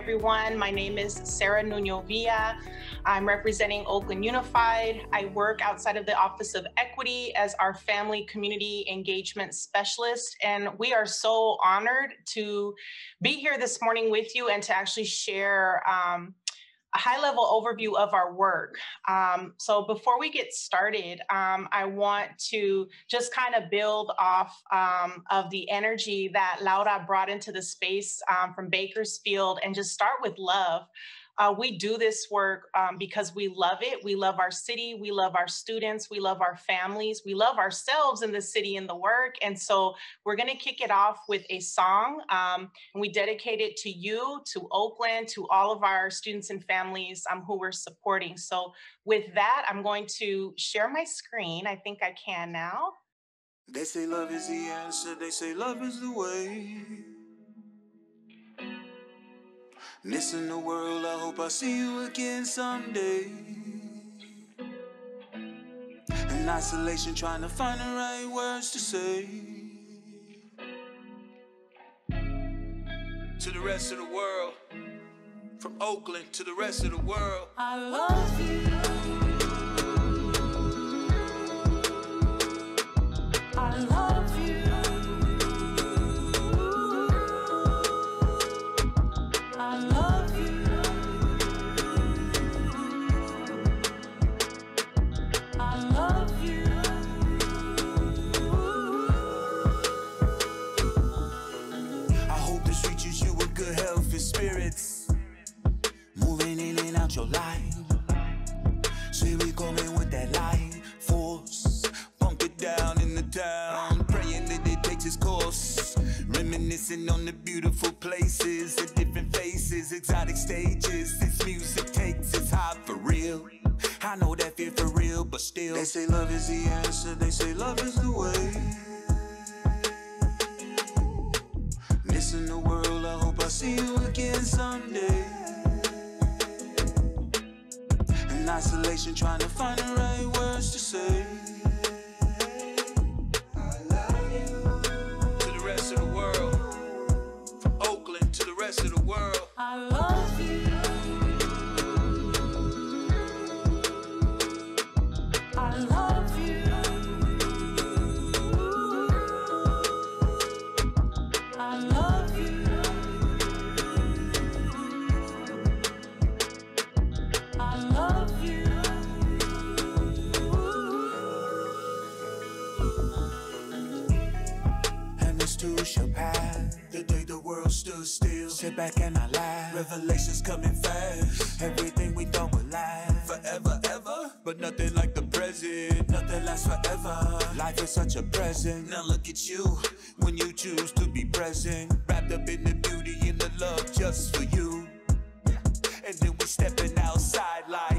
everyone. My name is Sarah Nuno Villa. I'm representing Oakland Unified. I work outside of the Office of Equity as our Family Community Engagement Specialist. And we are so honored to be here this morning with you and to actually share um, a high level overview of our work. Um, so before we get started, um, I want to just kind of build off um, of the energy that Laura brought into the space um, from Bakersfield and just start with love. Uh, we do this work um, because we love it. We love our city. We love our students. We love our families. We love ourselves in the city and the work. And so we're going to kick it off with a song. Um, we dedicate it to you, to Oakland, to all of our students and families um, who we're supporting. So with that, I'm going to share my screen. I think I can now. They say love is the answer. They say love is the way. Missing the world, I hope I see you again someday. In isolation, trying to find the right words to say. To the rest of the world, from Oakland to the rest of the world. I love you. I love life. See, we coming with that light force. Bump it down in the town. Praying that it takes its course. Reminiscing on the beautiful places the different faces, exotic stages. This music takes its high for real. I know that fear for real, but still. They say love is the answer, they say love is the way. Missing the world, I hope I see you again someday. Isolation, trying to find the right words to say. Stood still. Sit back and I lie. Revelations coming fast. Everything we thought would last. Forever, ever. But nothing like the present. Nothing lasts forever. Life is such a present. Now look at you. When you choose to be present. Wrapped up in the beauty and the love just for you. And then we stepping outside like.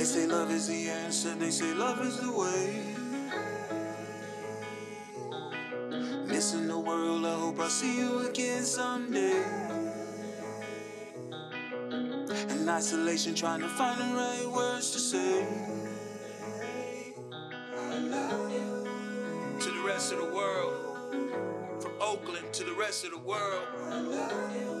They say love is the answer, they say love is the way. Missing the world, I hope I see you again someday. In isolation, trying to find the right words to say. To the rest of the world, from Oakland to the rest of the world.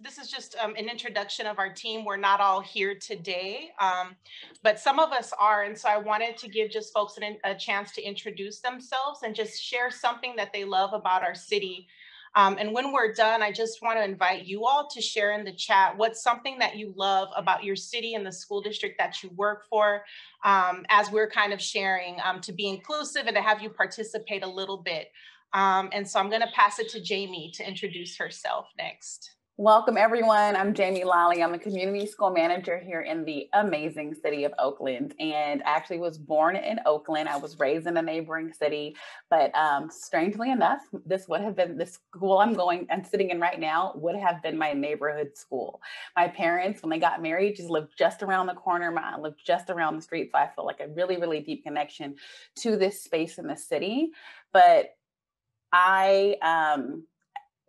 This is just um, an introduction of our team. We're not all here today, um, but some of us are. And so I wanted to give just folks an, a chance to introduce themselves and just share something that they love about our city. Um, and when we're done, I just want to invite you all to share in the chat what's something that you love about your city and the school district that you work for, um, as we're kind of sharing um, to be inclusive and to have you participate a little bit. Um, and so I'm going to pass it to Jamie to introduce herself next. Welcome, everyone. I'm Jamie Lally. I'm a community school manager here in the amazing city of Oakland. And I actually was born in Oakland. I was raised in a neighboring city. But um, strangely enough, this would have been the school I'm going and sitting in right now would have been my neighborhood school. My parents, when they got married, just lived just around the corner. My aunt lived just around the street. So I feel like a really, really deep connection to this space in the city. But I um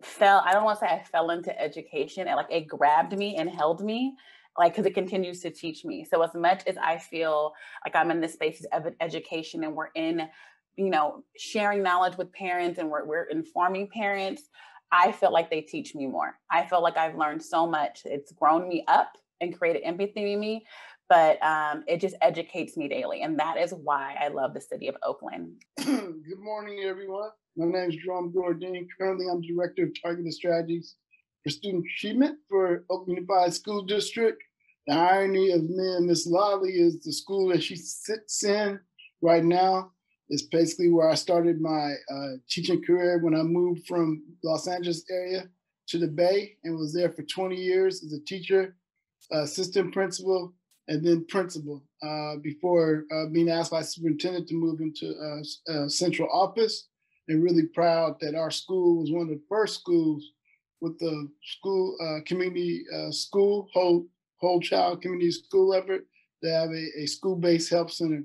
fell i don't want to say i fell into education and like it grabbed me and held me like because it continues to teach me. So as much as i feel like i'm in the spaces of education and we're in you know sharing knowledge with parents and we're, we're informing parents i feel like they teach me more. I feel like i've learned so much. It's grown me up and created empathy in me but um, it just educates me daily and that is why i love the city of oakland. Good morning everyone my name is Jerome Gourdine. Currently, I'm Director of Targeted Strategies for Student Achievement for Oakland Unified School District. The irony of me and Miss Lolly is the school that she sits in right now is basically where I started my uh, teaching career when I moved from Los Angeles area to the Bay and was there for 20 years as a teacher, assistant principal, and then principal uh, before uh, being asked by superintendent to move into uh, central office and really proud that our school was one of the first schools with the school uh, community uh, school whole whole child community school effort to have a, a school-based help center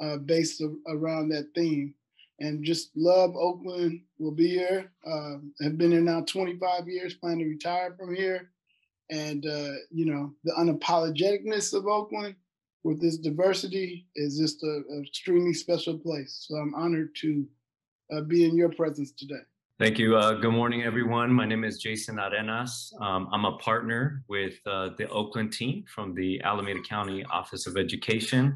uh, based around that theme. And just love oakland will be here uh, have been here now 25 years plan to retire from here. And uh, you know the unapologeticness of oakland with this diversity is just an extremely special place. So i'm honored to uh, be in your presence today. Thank you. Uh, good morning, everyone. My name is Jason Arenas. Um, I'm a partner with uh, the Oakland team from the Alameda County Office of Education.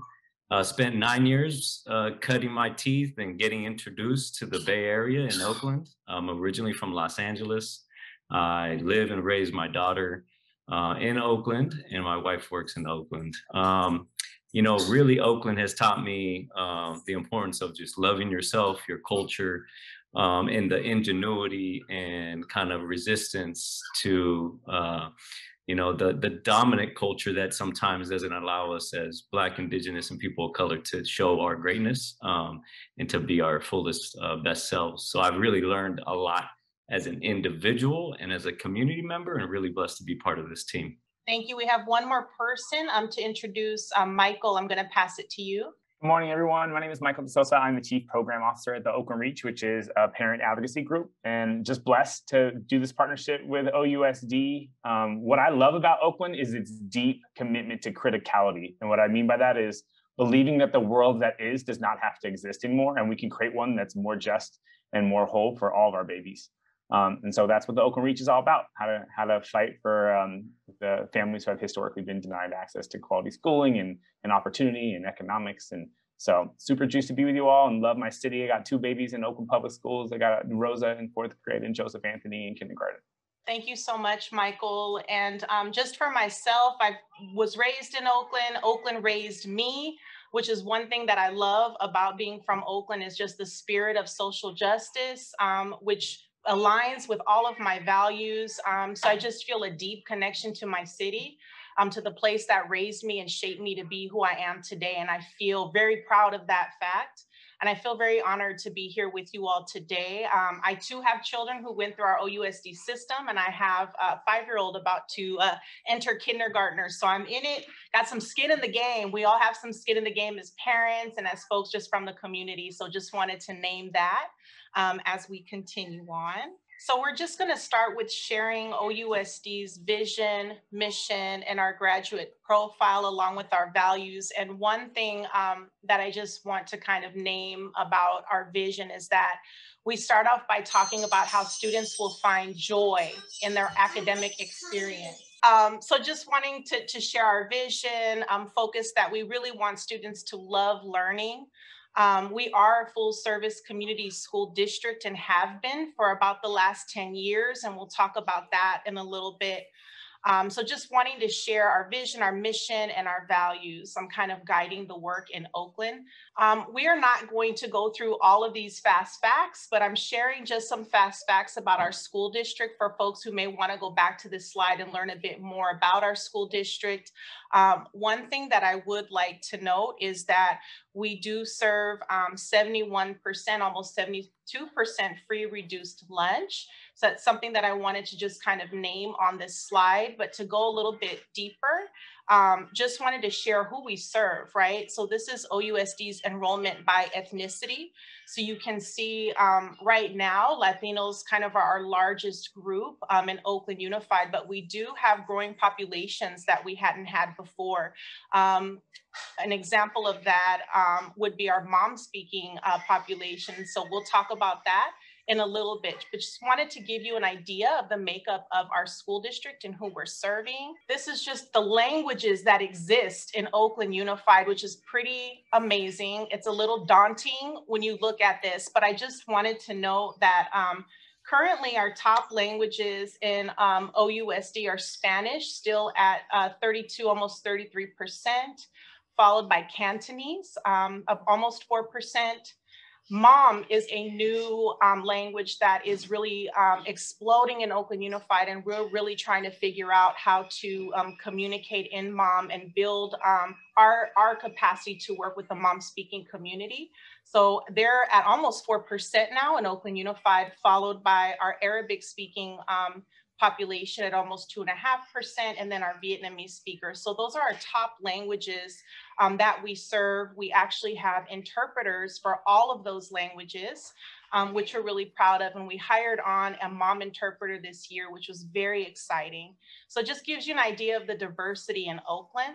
Uh, spent nine years uh, cutting my teeth and getting introduced to the Bay Area in Oakland. I'm originally from Los Angeles. I live and raise my daughter uh, in Oakland, and my wife works in Oakland. Um, you know, really Oakland has taught me um, the importance of just loving yourself, your culture, um, and the ingenuity and kind of resistance to, uh, you know, the the dominant culture that sometimes doesn't allow us as Black, Indigenous, and people of color to show our greatness um, and to be our fullest, uh, best selves. So I've really learned a lot as an individual and as a community member, and really blessed to be part of this team. Thank you. We have one more person um, to introduce. Um, Michael, I'm going to pass it to you. Good morning, everyone. My name is Michael DeSosa. I'm the Chief Program Officer at the Oakland Reach, which is a parent advocacy group, and just blessed to do this partnership with OUSD. Um, what I love about Oakland is its deep commitment to criticality. And what I mean by that is believing that the world that is does not have to exist anymore, and we can create one that's more just and more whole for all of our babies. Um, and so that's what the Oakland Reach is all about: how to how to fight for um, the families who have historically been denied access to quality schooling and, and opportunity and economics. And so super juiced to be with you all and love my city. I got two babies in Oakland Public Schools. I got Rosa in fourth grade and Joseph Anthony in kindergarten. Thank you so much, Michael. And um, just for myself, I was raised in Oakland. Oakland raised me, which is one thing that I love about being from Oakland is just the spirit of social justice, um, which aligns with all of my values. Um, so I just feel a deep connection to my city, um, to the place that raised me and shaped me to be who I am today. And I feel very proud of that fact. And I feel very honored to be here with you all today. Um, I too have children who went through our OUSD system, and I have a five year old about to uh, enter kindergartner. So I'm in it, got some skin in the game. We all have some skin in the game as parents and as folks just from the community. So just wanted to name that um, as we continue on. So we're just going to start with sharing OUSD's vision, mission, and our graduate profile along with our values. And one thing um, that I just want to kind of name about our vision is that we start off by talking about how students will find joy in their academic experience. Um, so just wanting to, to share our vision, um, focus that we really want students to love learning, um, we are a full service community school district and have been for about the last 10 years, and we'll talk about that in a little bit. Um, so just wanting to share our vision, our mission, and our values. I'm kind of guiding the work in Oakland. Um, we are not going to go through all of these fast facts, but I'm sharing just some fast facts about our school district for folks who may want to go back to this slide and learn a bit more about our school district. Um, one thing that I would like to note is that we do serve 71%, um, almost 72% free reduced lunch. So that's something that I wanted to just kind of name on this slide, but to go a little bit deeper, um, just wanted to share who we serve, right? So this is OUSD's enrollment by ethnicity. So you can see um, right now, Latinos kind of are our largest group um, in Oakland Unified, but we do have growing populations that we hadn't had before. Um, an example of that um, would be our Mam speaking uh, population. So we'll talk about that in a little bit, but just wanted to give you an idea of the makeup of our school district and who we're serving. This is just the languages that exist in Oakland Unified, which is pretty amazing. It's a little daunting when you look at this, but I just wanted to note that um, currently our top languages in um, OUSD are Spanish, still at uh, 32, almost 33%, followed by Cantonese um, of almost 4%, Mam is a new um, language that is really um, exploding in Oakland Unified, and we're really trying to figure out how to um, communicate in Mam and build um, our, our capacity to work with the Mam speaking community. So they're at almost 4% now in Oakland Unified, followed by our Arabic speaking um, population at almost two and a half percent, and then our Vietnamese speakers. So those are our top languages um, that we serve. We actually have interpreters for all of those languages, um, which we're really proud of. And we hired on a Mam interpreter this year, which was very exciting. So just gives you an idea of the diversity in Oakland.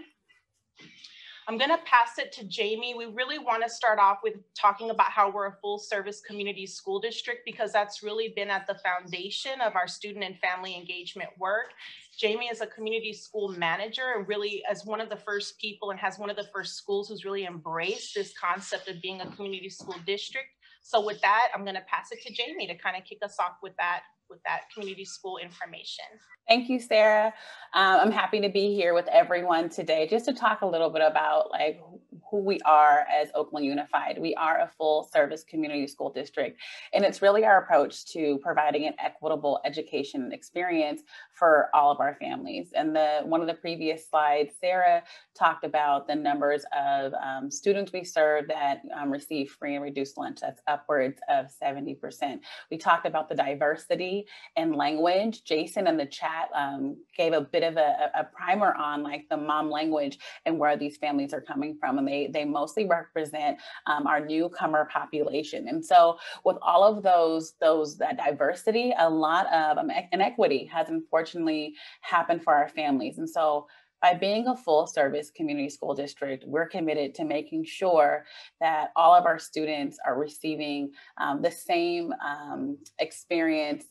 I'm going to pass it to Jamie. We really want to start off with talking about how we're a full service community school district because that's really been at the foundation of our student and family engagement work. Jamie is a community school manager and really as one of the first people and has one of the first schools who's really embraced this concept of being a community school district. So with that, I'm going to pass it to Jamie to kind of kick us off with that with that community school information. Thank you, Sarah. Um, I'm happy to be here with everyone today just to talk a little bit about like who we are as Oakland Unified. We are a full service community school district, and it's really our approach to providing an equitable education experience for all of our families. And the one of the previous slides, Sarah talked about the numbers of um, students we serve that um, receive free and reduced lunch. That's upwards of 70%. We talked about the diversity and language. Jason in the chat um, gave a bit of a, a primer on like the Mam language and where these families are coming from. And they they, mostly represent um, our newcomer population. And so with all of those, those that diversity, a lot of inequity has unfortunately happened for our families. And so by being a full service community school district, we're committed to making sure that all of our students are receiving um, the same um, experience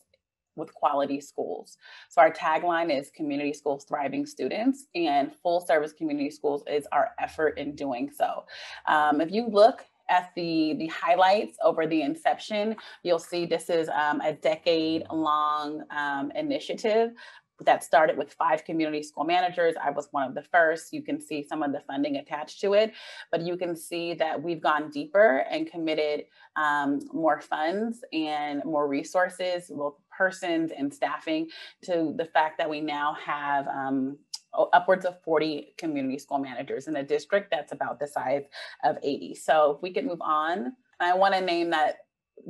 with quality schools. So our tagline is community schools thriving students and full service community schools is our effort in doing so. Um, if you look at the, the highlights over the inception, you'll see this is um, a decade long um, initiative that started with five community school managers. I was one of the first. You can see some of the funding attached to it, but you can see that we've gone deeper and committed um, more funds and more resources, both persons and staffing, to the fact that we now have um, upwards of 40 community school managers in a district that's about the size of 80. So if we could move on, I want to name that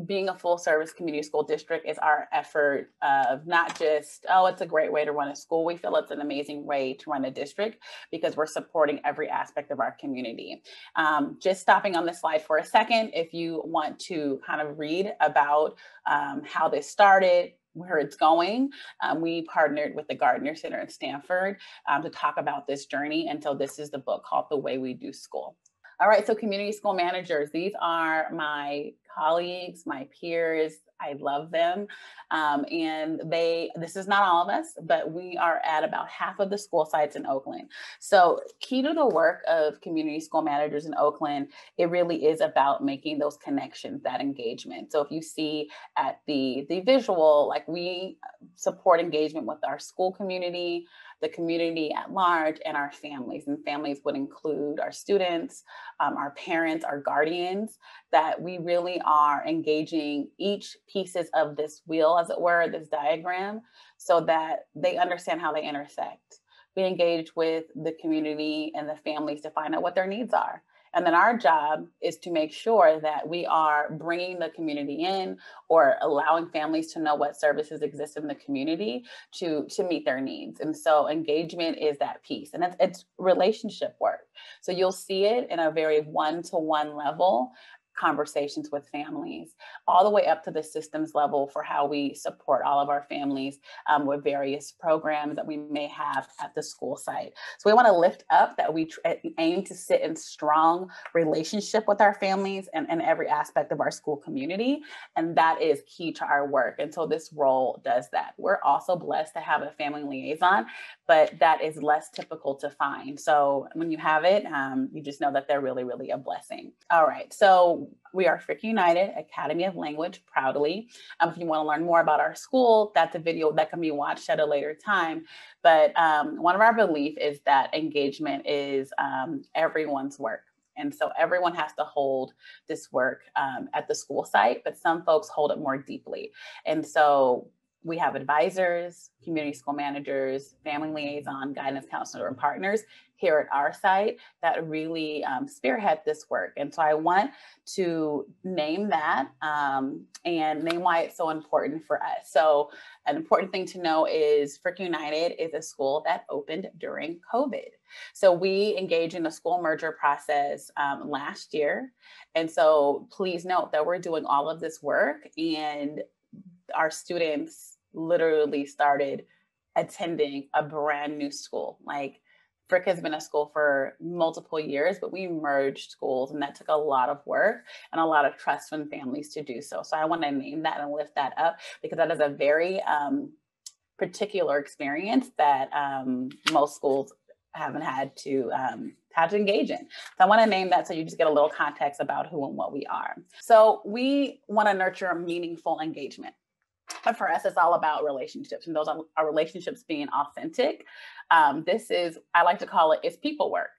being a full service community school district is our effort of not just, oh, it's a great way to run a school. We feel it's an amazing way to run a district because we're supporting every aspect of our community. Um, just stopping on the slide for a second, if you want to kind of read about um, how this started, where it's going. Um, we partnered with the Gardner Center in Stanford um, to talk about this journey. And so this is the book called The Way We Do School. All right, so community school managers, these are my colleagues, my peers. I love them. Um, and they, this is not all of us, but we are at about half of the school sites in Oakland. So, key to the work of community school managers in Oakland, it really is about making those connections, that engagement. So, if you see at the the visual, like we support engagement with our school community, the community at large and our families. And families would include our students, um, our parents, our guardians, that we really are engaging each pieces of this wheel, as it were, this diagram, so that they understand how they intersect. We engage with the community and the families to find out what their needs are. And then our job is to make sure that we are bringing the community in or allowing families to know what services exist in the community to, to meet their needs. And so engagement is that piece and it's, it's relationship work. So you'll see it in a very one to one level conversations with families, all the way up to the systems level for how we support all of our families um, with various programs that we may have at the school site. So we want to lift up that we eh, aim to sit in strong relationship with our families and, and every aspect of our school community. And that is key to our work. And so this role does that. We're also blessed to have a family liaison, but that is less typical to find. So when you have it, um, you just know that they're really, really a blessing. All right. So we are Frick United Academy of Language proudly. Um, if you want to learn more about our school, that's a video that can be watched at a later time. But um, one of our belief is that engagement is um, everyone's work. And so everyone has to hold this work um, at the school site, but some folks hold it more deeply. And so we have advisors, community school managers, family liaison, guidance counselor, and partners here at our site that really um, spearhead this work. And so I want to name that um, and name why it's so important for us. So an important thing to know is Frick United is a school that opened during COVID. So we engaged in a school merger process um, last year. And so please note that we're doing all of this work and our students literally started attending a brand new school. Like Frick has been a school for multiple years, but we merged schools and that took a lot of work and a lot of trust from families to do so. So I want to name that and lift that up because that is a very um, particular experience that um, most schools haven't had to um, to engage in. So I want to name that so you just get a little context about who and what we are. So we want to nurture meaningful engagement. For us, it's all about relationships, and those are, are relationships being authentic. Um, this is, I like to call it, it's people work.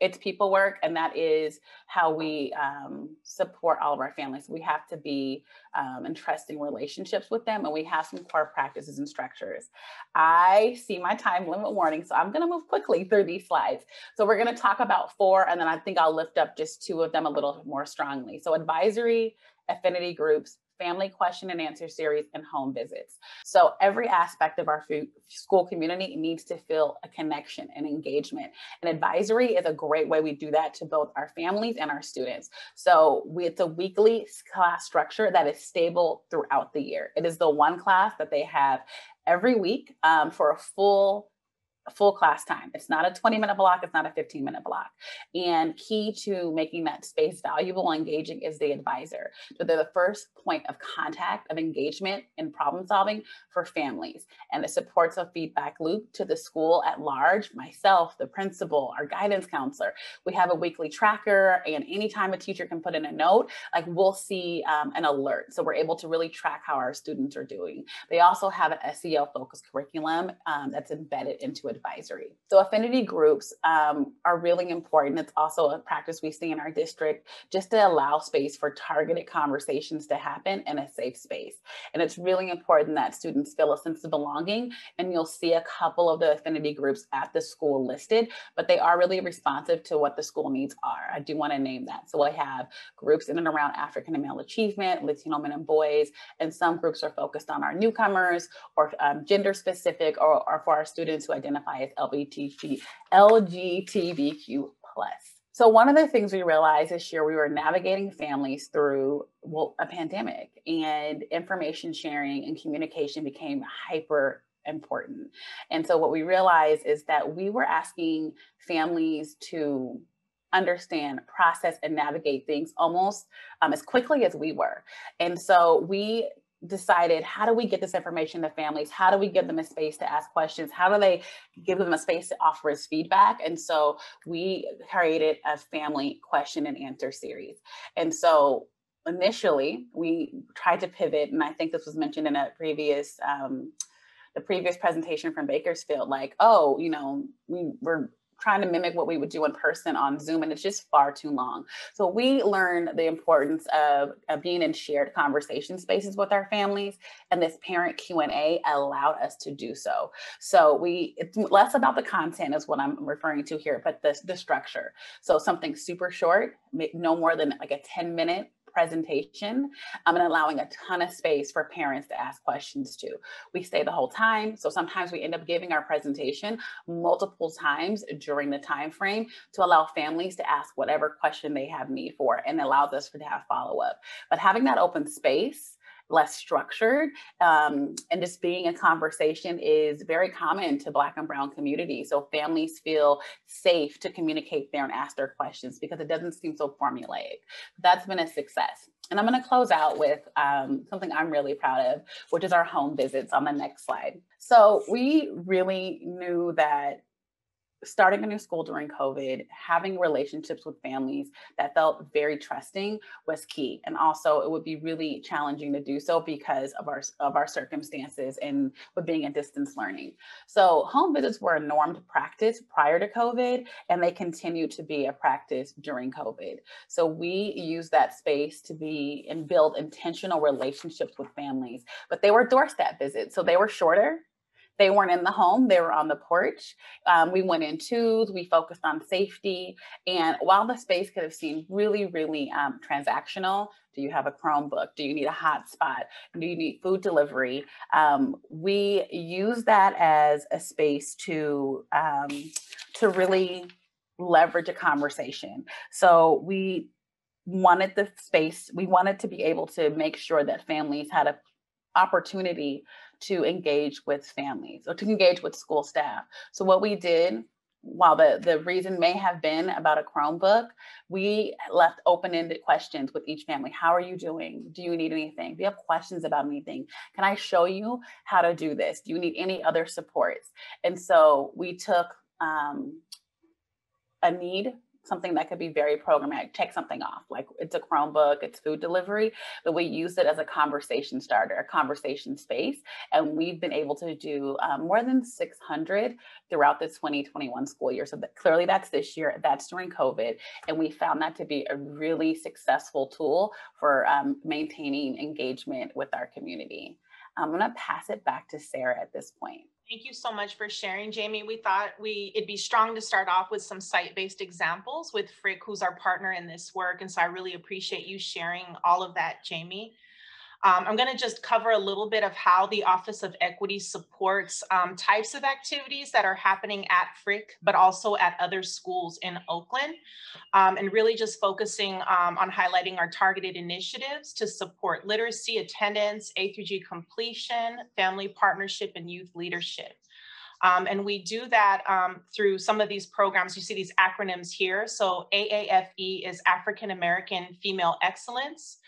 It's people work, and that is how we um, support all of our families. We have to be um, entrusting relationships with them, and we have some core practices and structures. I see my time limit warning, so I'm going to move quickly through these slides. So we're going to talk about four, and then I think I'll lift up just two of them a little more strongly. So advisory, affinity groups, family question and answer series, and home visits. So every aspect of our food, school community needs to feel a connection and engagement. And advisory is a great way we do that to both our families and our students. So we, it's a weekly class structure that is stable throughout the year. It is the one class that they have every week um, for a full full class time. It's not a 20 minute block, it's not a 15 minute block. And key to making that space valuable and engaging is the advisor. So they're the first point of contact of engagement and problem solving for families. And it supports a feedback loop to the school at large, myself, the principal, our guidance counselor. We have a weekly tracker, and anytime a teacher can put in a note, like we'll see um, an alert. So we're able to really track how our students are doing. They also have an SEL focused curriculum um, that's embedded into advisory. So affinity groups um, are really important. It's also a practice we see in our district just to allow space for targeted conversations to happen in a safe space. And it's really important that students feel a sense of belonging. And you'll see a couple of the affinity groups at the school listed, but they are really responsive to what the school needs are. I do want to name that. So I have groups in and around African and male achievement, Latino men and boys, and some groups are focused on our newcomers or um, gender specific or, or for our students who identify as LGBTQ, LGBTQ plus. So one of the things we realized this year, we were navigating families through well, a pandemic, and information sharing and communication became hyper important. And so what we realized is that we were asking families to understand, process, and navigate things almost um, as quickly as we were. And so we decided how do we get this information to families? How do we give them a space to ask questions? How do they give them a space to offer us feedback? And so we created a family question and answer series. And so initially we tried to pivot and i think this was mentioned in a previous um, the previous presentation from bakersfield like oh you know we were trying to mimic what we would do in person on Zoom, and it's just far too long. So we learned the importance of, of being in shared conversation spaces with our families, and this parent Q and A allowed us to do so. So we it's less about the content is what I'm referring to here, but the the structure. So something super short, no more than like a 10 minute presentation um, and allowing a ton of space for parents to ask questions to. We stay the whole time. So sometimes we end up giving our presentation multiple times during the time frame to allow families to ask whatever question they have need for and allows us to have follow-up. But having that open space less structured um, and just being a conversation is very common to black and brown communities. So families feel safe to communicate there and ask their questions because it doesn't seem so formulaic. That's been a success. And i'm going to close out with um, something i'm really proud of which is our home visits on the next slide. So we really knew that starting a new school during COVID, having relationships with families that felt very trusting was key. And also it would be really challenging to do so because of our of our circumstances and with being in distance learning. So home visits were a normed practice prior to COVID and they continue to be a practice during COVID. So we use that space to be and build intentional relationships with families, but they were doorstep visits. So they were shorter they weren't in the home, they were on the porch. Um, we went in twos, we focused on safety. And while the space could have seemed really, really um, transactional, do you have a Chromebook? Do you need a hotspot? Do you need food delivery? Um, we use that as a space to um, to really leverage a conversation. So we wanted the space, we wanted to be able to make sure that families had an opportunity to engage with families or to engage with school staff. So what we did while the, the reason may have been about a Chromebook, we left open-ended questions with each family. How are you doing? Do you need anything? Do you have questions about anything? Can I show you how to do this? Do you need any other supports? And so we took um, a need something that could be very programmatic, check something off. Like it's a Chromebook, it's food delivery, but we use it as a conversation starter, a conversation space. And we've been able to do um, more than 600 throughout the 2021 school year. So that, clearly that's this year, that's during COVID. And we found that to be a really successful tool for um, maintaining engagement with our community. I'm gonna pass it back to Sarah at this point. Thank you so much for sharing, Jamie. We thought we it'd be strong to start off with some site-based examples with Frick, who's our partner in this work. And so I really appreciate you sharing all of that, Jamie. Um, I'm going to just cover a little bit of how the Office of Equity supports um, types of activities that are happening at Frick, but also at other schools in Oakland, um, and really just focusing um, on highlighting our targeted initiatives to support literacy, attendance, A through G completion, family partnership, and youth leadership. Um, and we do that um, through some of these programs. You see these acronyms here. So AAFE is African American Female Excellence.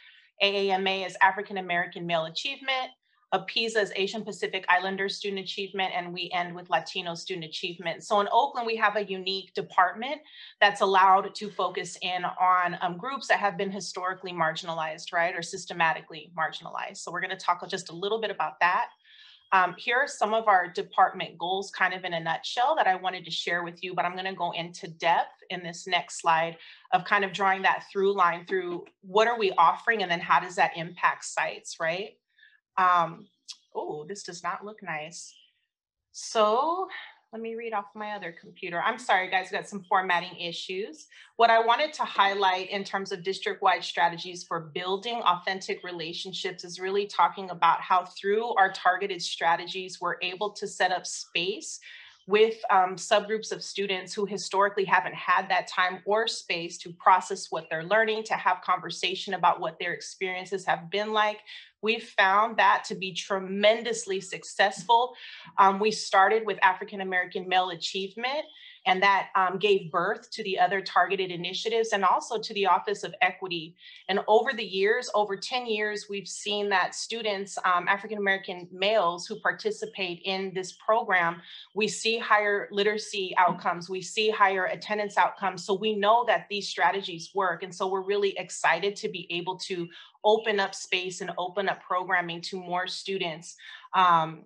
AAMA is African American Male Achievement, APISA is Asian Pacific Islander Student Achievement, and we end with Latino Student Achievement. So in Oakland, we have a unique department that's allowed to focus in on um, groups that have been historically marginalized, right, or systematically marginalized. So we're gonna talk just a little bit about that. Um, here are some of our department goals kind of in a nutshell that I wanted to share with you, but I'm gonna go into depth in this next slide of kind of drawing that through line through what are we offering and then how does that impact sites, right? Um, oh, this does not look nice. So let me read off my other computer. I'm sorry, guys, got some formatting issues. What I wanted to highlight in terms of district-wide strategies for building authentic relationships is really talking about how through our targeted strategies, we're able to set up space with um, subgroups of students who historically haven't had that time or space to process what they're learning, to have conversation about what their experiences have been like. We've found that to be tremendously successful. Um, we started with African American male achievement and that um, gave birth to the other targeted initiatives and also to the Office of Equity. And over the years, over 10 years, we've seen that students, um, African American males who participate in this program, we see higher literacy outcomes, we see higher attendance outcomes. So we know that these strategies work. And so we're really excited to be able to open up space and open up programming to more students um,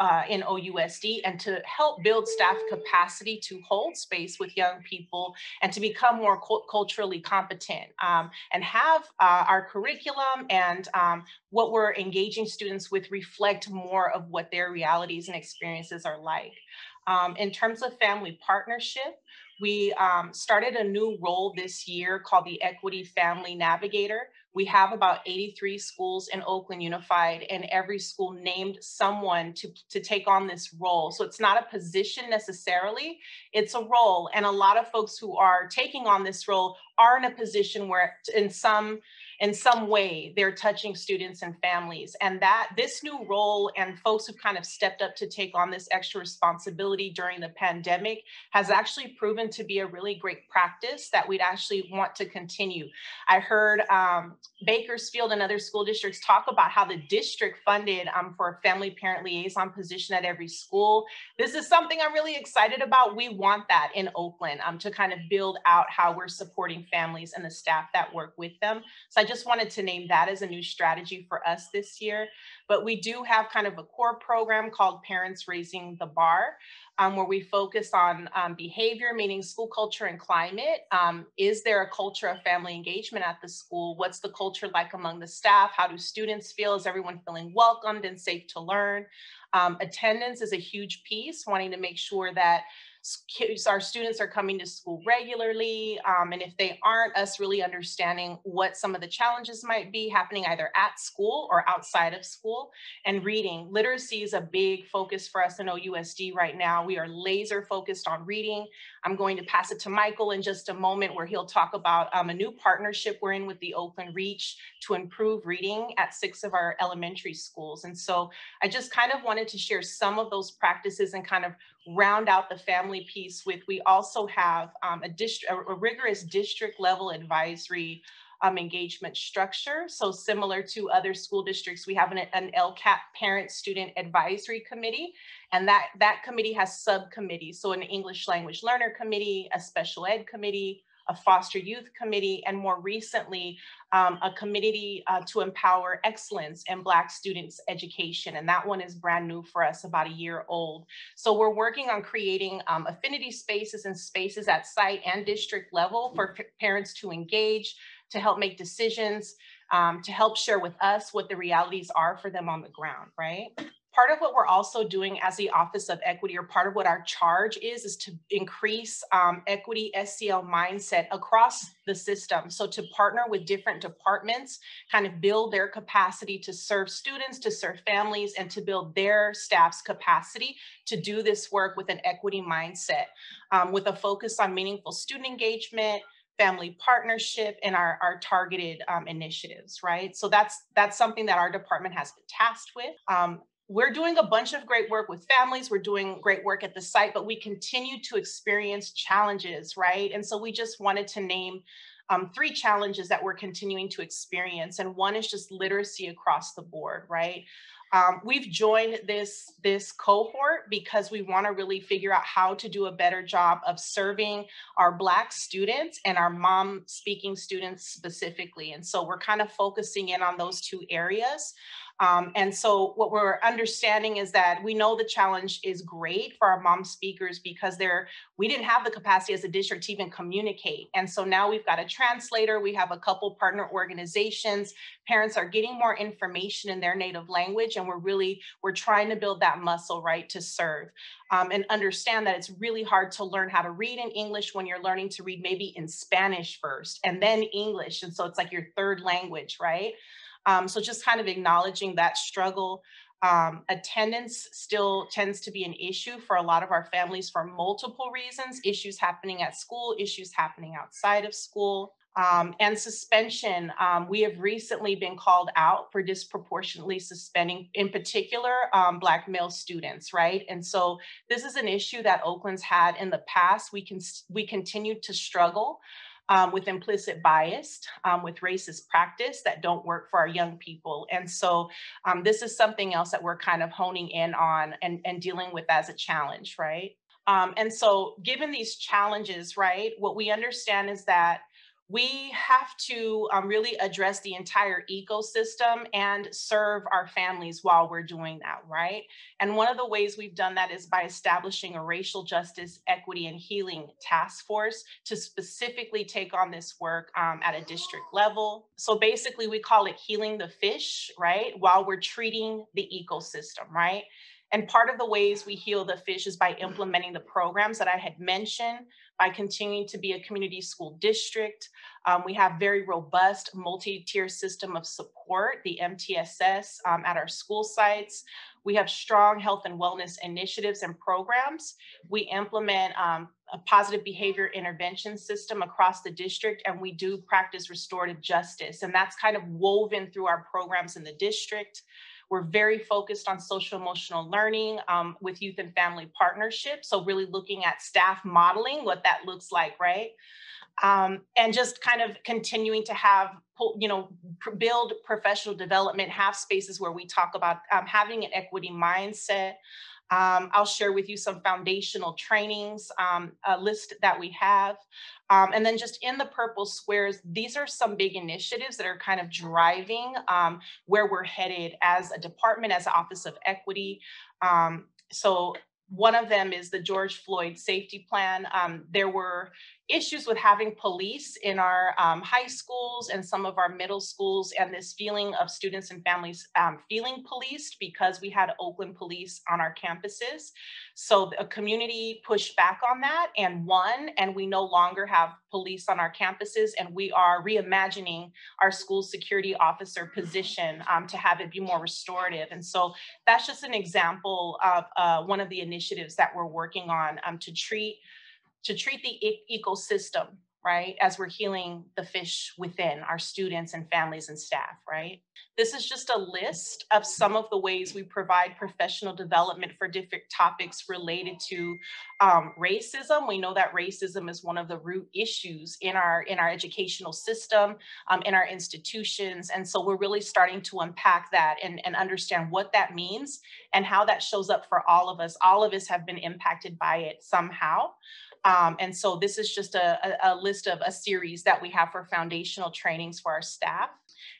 uh, in OUSD and to help build staff capacity to hold space with young people and to become more culturally competent um, and have uh, our curriculum and um, what we're engaging students with reflect more of what their realities and experiences are like. Um, in terms of family partnership, we um, started a new role this year called the Equity Family Navigator. We have about 83 schools in Oakland Unified, and every school named someone to, to take on this role. So it's not a position necessarily, it's a role. And a lot of folks who are taking on this role are in a position where, in some in some way they're touching students and families and that this new role and folks who've kind of stepped up to take on this extra responsibility during the pandemic has actually proven to be a really great practice that we'd actually want to continue. I heard um, bakersfield and other school districts talk about how the district funded um, for a family parent liaison position at every school. This is something i'm really excited about. We want that in oakland um, to kind of build out how we're supporting families and the staff that work with them. So i just wanted to name that as a new strategy for us this year. But we do have kind of a core program called Parents Raising the Bar, um, where we focus on um, behavior, meaning school culture and climate. Um, is there a culture of family engagement at the school? What's the culture like among the staff? How do students feel? Is everyone feeling welcomed and safe to learn? Um, attendance is a huge piece, wanting to make sure that our students are coming to school regularly. Um, and if they aren't, us really understanding what some of the challenges might be happening either at school or outside of school. And reading. Literacy is a big focus for us in OUSD right now. We are laser focused on reading. I'm going to pass it to Michael in just a moment where he'll talk about um, a new partnership we're in with the Oakland Reach to improve reading at six of our elementary schools. And so I just kind of wanted to share some of those practices and kind of round out the family piece with, we also have um, a, dist- a rigorous district level advisory um, engagement structure. So similar to other school districts, we have an, an LCAP parent student advisory committee, and that, that committee has subcommittees. So an English language learner committee, a special ed committee, a foster youth committee, and more recently, um, a committee uh, to empower excellence in Black students' education. And that one is brand new for us, about a year old. So we're working on creating um, affinity spaces and spaces at site and district level for parents to engage, to help make decisions, um, to help share with us what the realities are for them on the ground, right? Part of what we're also doing as the Office of Equity, or part of what our charge is, is to increase um, equity SEL mindset across the system. So to partner with different departments, kind of build their capacity to serve students, to serve families, and to build their staff's capacity to do this work with an equity mindset, um, with a focus on meaningful student engagement, family partnership and our, our targeted um, initiatives, right? So that's that's something that our department has been tasked with. Um, we're doing a bunch of great work with families. We're doing great work at the site, but we continue to experience challenges, right? And so we just wanted to name um, three challenges that we're continuing to experience. And one is just literacy across the board, right? Um, we've joined this this cohort because we want to really figure out how to do a better job of serving our Black students and our Mam speaking students specifically. And so we're kind of focusing in on those two areas. Um, and so what we're understanding is that we know the challenge is great for our Mam speakers because they're we didn't have the capacity as a district to even communicate. And so now we've got a translator, we have a couple partner organizations, parents are getting more information in their native language, and we're really we're trying to build that muscle right to serve. Um, and understand that it's really hard to learn how to read in English when you're learning to read maybe in Spanish first and then English. And so it's like your third language, right? Um, so just kind of acknowledging that struggle. Um, attendance still tends to be an issue for a lot of our families for multiple reasons issues happening at school, issues happening outside of school. Um, and suspension, um, we have recently been called out for disproportionately suspending, in particular, um, Black male students, right? And so this is an issue that Oakland's had in the past. We can we continue to struggle um, with implicit bias, um, with racist practice that don't work for our young people. And so um, this is something else that we're kind of honing in on and, and dealing with as a challenge, right? Um, and so given these challenges, right, what we understand is that we have to um, really address the entire ecosystem and serve our families while we're doing that, right? And one of the ways we've done that is by establishing a racial justice, equity, and healing task force to specifically take on this work um, at a district level. So basically, we call it healing the fish, right? While we're treating the ecosystem, right? And part of the ways we heal the fish is by implementing the programs that I had mentioned, by continuing to be a community school district. Um, we have very robust multi-tier system of support, the MTSS um, at our school sites. We have strong health and wellness initiatives and programs. We implement um, a positive behavior intervention system across the district, and we do practice restorative justice. And that's kind of woven through our programs in the district. We're very focused on social emotional learning um, with youth and family partnerships. So really looking at staff modeling, what that looks like, right? Um, and just kind of continuing to have, you know, build professional development, have spaces where we talk about um, having an equity mindset. Um, I'll share with you some foundational trainings, um, a list that we have. Um, and then just in the purple squares, these are some big initiatives that are kind of driving um, where we're headed as a department, as an Office of Equity. Um, so one of them is the George Floyd Safety Plan. Um, there were issues with having police in our um, high schools and some of our middle schools, and this feeling of students and families um, feeling policed because we had Oakland police on our campuses. So a community pushed back on that and won, and we no longer have police on our campuses, and we are reimagining our school security officer position um, to have it be more restorative. And so that's just an example of uh, one of the initiatives that we're working on um, to treat to treat the e- ecosystem, right, as we're healing the fish within our students and families and staff, right? This is just a list of some of the ways we provide professional development for different topics related to um, racism. We know that racism is one of the root issues in our in our educational system, um, in our institutions, and so we're really starting to unpack that and, and understand what that means and how that shows up for all of us. All of us have been impacted by it somehow. Um, and so this is just a, a, list of a series that we have for foundational trainings for our staff.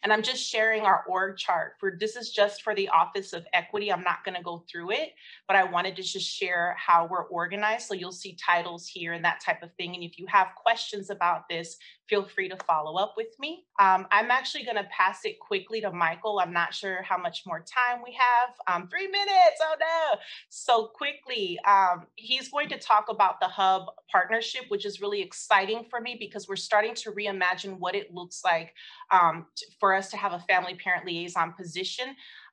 And I'm just sharing our org chart for this is just for the Office of Equity. I'm not going to go through it, but I wanted to just share how we're organized. So you'll see titles here and that type of thing. And if you have questions about this, feel free to follow up with me. Um, I'm actually going to pass it quickly to Michael. I'm not sure how much more time we have. Um, three minutes. Oh no. So quickly, um, he's going to talk about the Hub partnership, which is really exciting for me because we're starting to reimagine what it looks like um, for us to have a family parent liaison position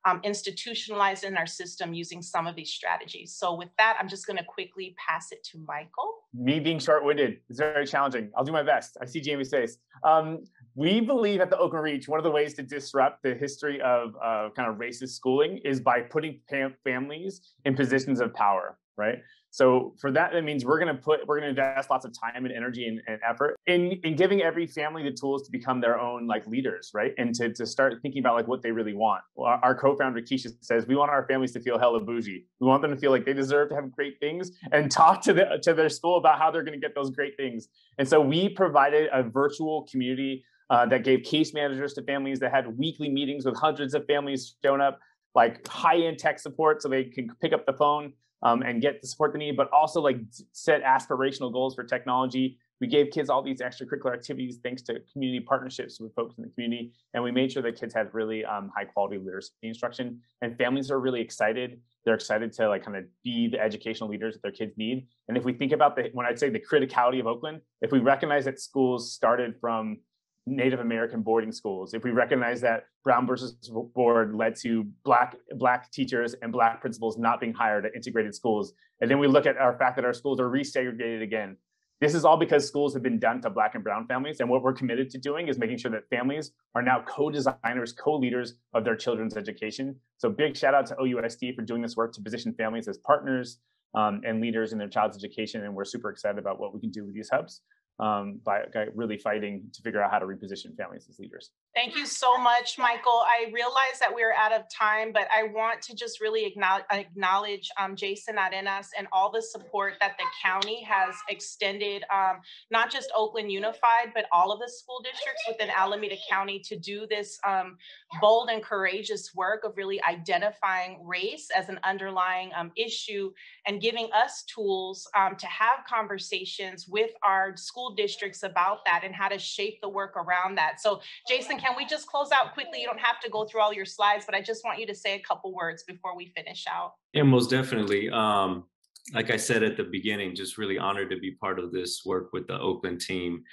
um, institutionalized in our system using some of these strategies. So with that, I'm just going to quickly pass it to Michael. Me being short-winded is very challenging. I'll do my best. I see Jamie's face. Um, we believe at the Oakland Reach, one of the ways to disrupt the history of uh, kind of racist schooling is by putting families in positions of power, right? So for that, that means we're going to put, we're going to invest lots of time and energy and, and, effort in, in giving every family the tools to become their own like leaders, right? And to, to start thinking about like what they really want. Well, our co-founder Keisha says we want our families to feel hella bougie. We want them to feel like they deserve to have great things and talk to the to their school about how they're going to get those great things. And so we provided a virtual community uh, that gave case managers to families that had weekly meetings with hundreds of families showing up, like high-end tech support, so they can pick up the phone um, and get the support they need, but also like set aspirational goals for technology. We gave kids all these extracurricular activities thanks to community partnerships with folks in the community, and we made sure that kids had really um, high quality literacy instruction. And families are really excited. They're excited to like kind of be the educational leaders that their kids need. And if we think about the when I'd say the criticality of Oakland, if we recognize that schools started from Native American boarding schools, if we recognize that Brown versus Board led to black black teachers and black principals not being hired at integrated schools, and then we look at our fact that our schools are resegregated again, this is all because schools have been done to black and brown families. And what we're committed to doing is making sure that families are now co-designers, co-leaders of their children's education. So big shout out to OUSD for doing this work to position families as partners um, and leaders in their child's education. And we're super excited about what we can do with these hubs um, by, really fighting to figure out how to reposition families as leaders. Thank you so much, Michael. I realize that we're out of time, but I want to just really acknowledge, acknowledge um, Jason Arenas and all the support that the county has extended, um, not just Oakland Unified, but all of the school districts within Alameda County to do this um, bold and courageous work of really identifying race as an underlying um, issue and giving us tools um, to have conversations with our school districts about that and how to shape the work around that. So Jason, can we just close out quickly? You don't have to go through all your slides, but I just want you to say a couple words before we finish out. Yeah, most definitely. Um, like I said at the beginning, just really honored to be part of this work with the Oakland team.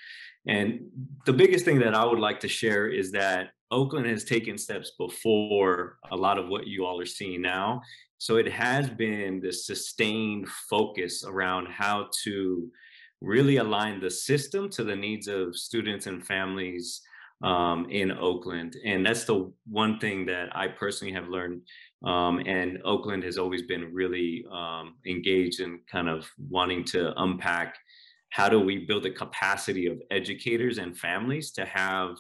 And the biggest thing that I would like to share is that Oakland has taken steps before a lot of what you all are seeing now. So it has been this sustained focus around how to really align the system to the needs of students and families um, in Oakland. And that's the one thing that I personally have learned. Um, and Oakland has always been really um, engaged in kind of wanting to unpack how do we build the capacity of educators and families to have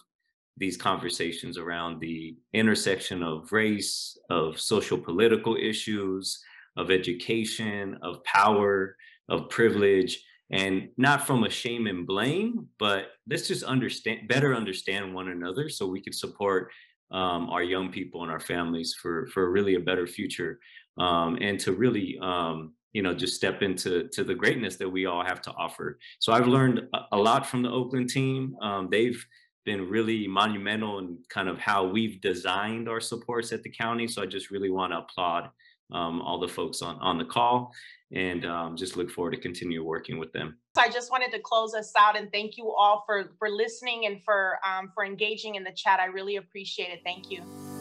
these conversations around the intersection of race, of social political issues, of education, of power, of privilege, and not from a shame and blame, but let's just understand better understand one another so we can support um, our young people and our families for for really a better future um, and to really um, you know just step into to the greatness that we all have to offer. So I've learned a, lot from the Oakland team. Um, they've been really monumental in kind of how we've designed our supports at the county. So I just really want to applaud um, all the folks on, on the call and um, just look forward to continue working with them. I just wanted to close us out and thank you all for for listening and for um, for engaging in the chat. I really appreciate it. Thank you.